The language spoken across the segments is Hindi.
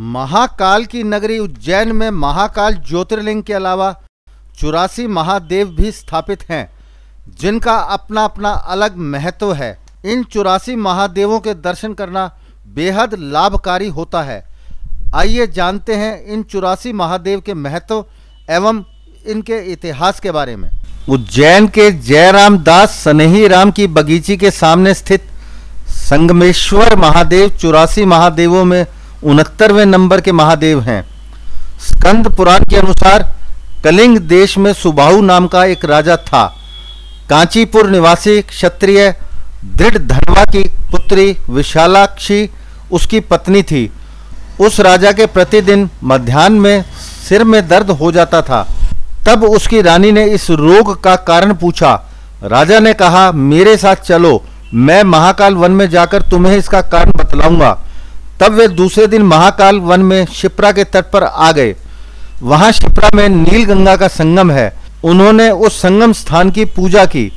महाकाल की नगरी उज्जैन में महाकाल ज्योतिर्लिंग के अलावा चौरासी महादेव भी स्थापित हैं, जिनका अपना अपना अलग महत्व है। इन चौरासी महादेवों के दर्शन करना बेहद लाभकारी होता है। आइए जानते हैं इन चौरासी महादेव के महत्व एवं इनके इतिहास के बारे में। उज्जैन के जयराम दास सनेही राम की बगीची के सामने स्थित संगमेश्वर महादेव चौरासी महादेवों में उनहत्तरवें नंबर के महादेव हैं। स्कंद पुराण के अनुसार कलिंग देश में सुबाहु नाम का एक राजा था। कांचीपुर निवासी क्षत्रिय दृढ़ धनवा की पुत्री विशालाक्षी उसकी पत्नी थी। उस राजा के प्रतिदिन मध्यान्ह में सिर में दर्द हो जाता था। तब उसकी रानी ने इस रोग का कारण पूछा। राजा ने कहा, मेरे साथ चलो, मैं महाकाल वन में जाकर तुम्हें इसका कारण बतलाऊँगा। तब वे दूसरे दिन महाकाल वन में शिप्रा के तट पर आ गए। वहाँ शिप्रा में नील गंगा का संगम है। उन्होंने उस संगम स्थान की पूजा की।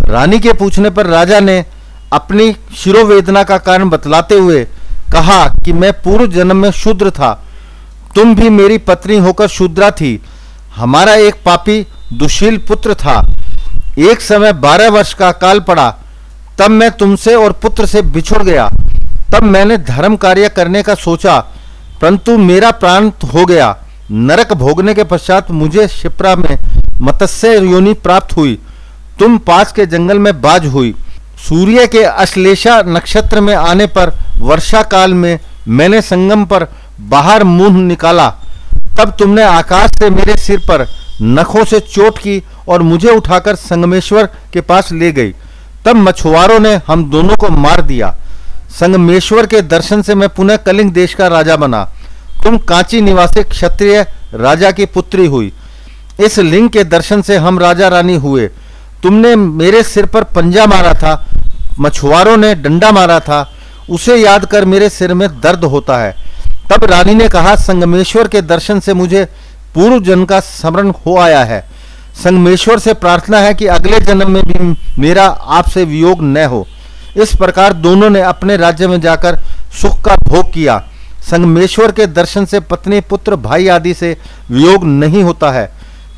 रानी के पूछने पर राजा ने अपनी शिरोवेदना का कारण बतलाते हुए कहा कि मैं पूर्व जन्म में शूद्र था। तुम भी मेरी पत्नी होकर शूद्रा थी। हमारा एक पापी, दुशील पुत्र था। एक समय बारह वर्ष का काल पड़ा। तब मैं तुमसे और पुत्र से बिछुड़ गया। तब मैंने धर्म कार्य करने का सोचा, परंतु मेरा प्राण हो गया। नरक भोगने के पश्चात मुझे शिप्रा में मत्स्य योनि प्राप्त हुई। तुम पास के जंगल में बाज हुई। सूर्य के अश्लेषा नक्षत्र में आने पर वर्षा काल में मैंने संगम पर बाहर मुँह निकाला। तब तुमने आकाश से मेरे सिर पर नखों से चोट की और मुझे उठाकर संगमेश्वर के पास ले गई। तब मछुआरों ने हम दोनों को मार दिया। संगमेश्वर के दर्शन से मैं पुनः कलिंग देश का राजा बना। तुम कांची निवासी क्षत्रिय राजा की पुत्री हुई। इस लिंग के दर्शन से हम राजा रानी हुए। तुमने मेरे सिर पर पंजा मारा था, मछुआरों ने डंडा मारा था, उसे याद कर मेरे सिर में दर्द होता है। तब रानी ने कहा, संगमेश्वर के दर्शन से मुझे पूर्व जन्म का स्मरण हो आया है। संगमेश्वर से प्रार्थना है कि अगले जन्म में भी मेरा आपसे वियोग न हो। इस प्रकार दोनों ने अपने राज्य में जाकर सुख का भोग किया। संगमेश्वर के दर्शन से पत्नी पुत्र भाई आदि से वियोग नहीं होता है।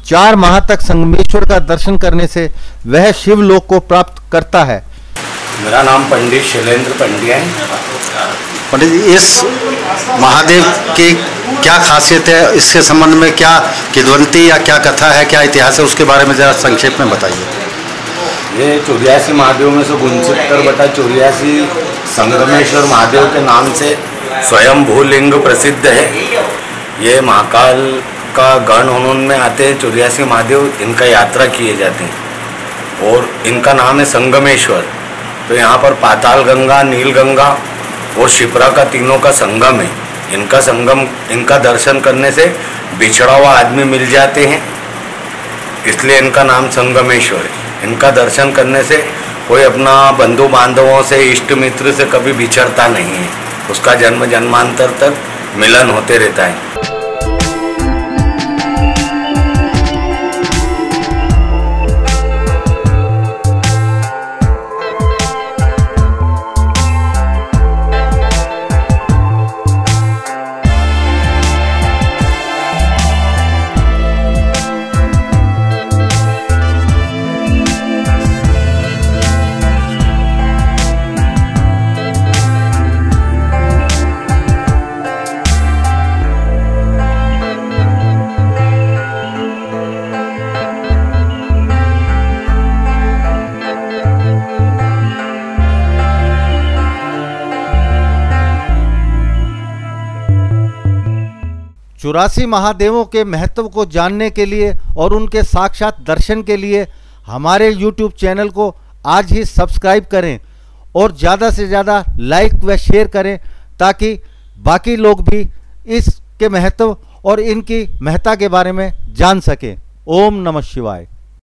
चार माह तक संगमेश्वर का दर्शन करने से वह शिवलोक को प्राप्त करता है। मेरा नाम पंडित शैलेंद्र पंड्या है। पंडित जी इस महादेव की क्या खासियत है? इसके संबंध में क्या किदवंती या क्या कथा है क्या इतिहास है? उसके बारे में ज़रा संक्षेप में बताइए। ये चौरासी महादेव में से उनसत्तर बटा चौरासी संगमेश्वर महादेव के नाम से स्वयं भूलिंग प्रसिद्ध है। ये महाकाल का गण उन्होंने आते हैं चौरासी महादेव इनका यात्रा किए जाते हैं। और इनका नाम है संगमेश्वर। तो यहाँ पर पाताल गंगा नील गंगा और शिप्रा का तीनों का संगम है। इनका संगम इनका दर्शन करने से बिछड़ा हुआ आदमी मिल जाते हैं। इसलिए इनका नाम संगमेश्वर है। इनका दर्शन करने से कोई अपना बंधु बांधवों से, इष्ट मित्र से कभी बिछड़ता नहीं है। उसका जन्म जन्मांतर तक मिलन होते रहता है। चौरासी महादेवों के महत्व को जानने के लिए और उनके साक्षात दर्शन के लिए हमारे YouTube चैनल को आज ही सब्सक्राइब करें और ज़्यादा से ज़्यादा लाइक व शेयर करें ताकि बाकी लोग भी इसके महत्व और इनकी महत्ता के बारे में जान सकें। ओम नमः शिवाय।